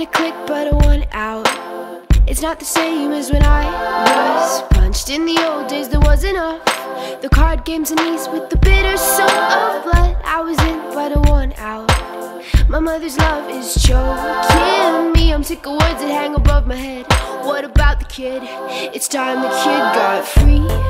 wanna click, but I want out. It's not the same as when I was punched In the old days there wasn't enough. The card games and ease with the bitter soul of blood. I was in, but I want out. My mother's love is choking me. I'm sick of words that hang above my head. What about the kid? It's time the kid got free.